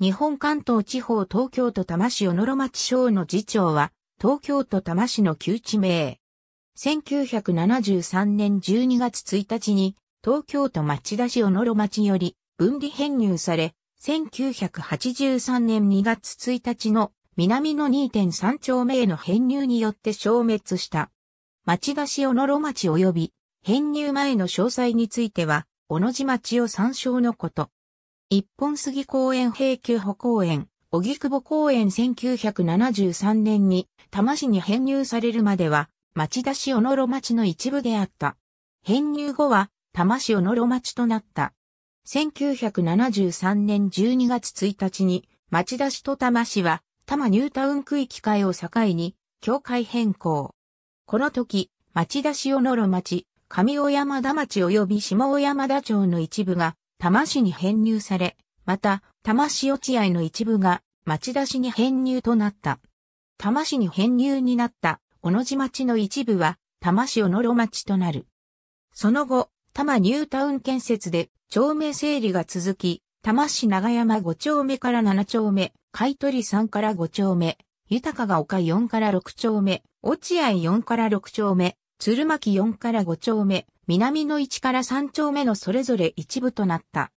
日本関東地方東京都多摩市小野町省の次長は、東京都多摩市の旧地名。1973年12月1日に、東京都町田市小野町より分離編入され、1983年2月1日の南の2.3丁目への編入によって消滅した。町田市小野町及び編入前の詳細については、小野寺町を参照のこと。一本杉公園平久保公園、荻窪公園1973年に多摩市に編入されるまでは、町田市小野町の一部であった。編入後は、多摩市小野町となった。1973年12月1日に、町田市と多摩市は、多摩ニュータウン区域会を境に、境界変更。この時、町田市小野町、上尾山田町及び下尾山田町の一部が、多摩市に編入され、また、多摩市落合の一部が町田市に編入となった。多摩市に編入になった小野寺町の一部は多摩市小野呂町となる。その後、多摩ニュータウン建設で町名整理が続き、多摩市長山5丁目から7丁目、買取3から5丁目、豊が丘4から6丁目、落合4から6丁目、鶴巻4から5丁目、南の1から3丁目のそれぞれ一部となった。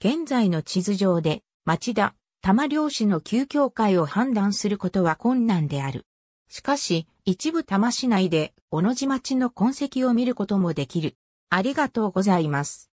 現在の地図上で、町田、玉漁師の旧境界を判断することは困難である。しかし、一部多摩市内で、小野寺町の痕跡を見ることもできる。ありがとうございます。